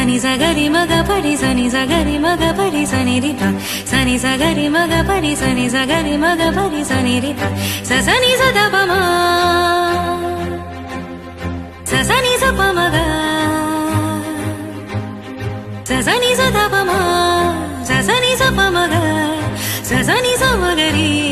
సని సగరి మగ పడి సని సగరి మగ పడి సని రిత సని సగరి మగ పడి సని సగరి మగ పడి సని రిత సని సదపమా సని సపమగ సని సదపమా సని సపమగ సని సమగరీ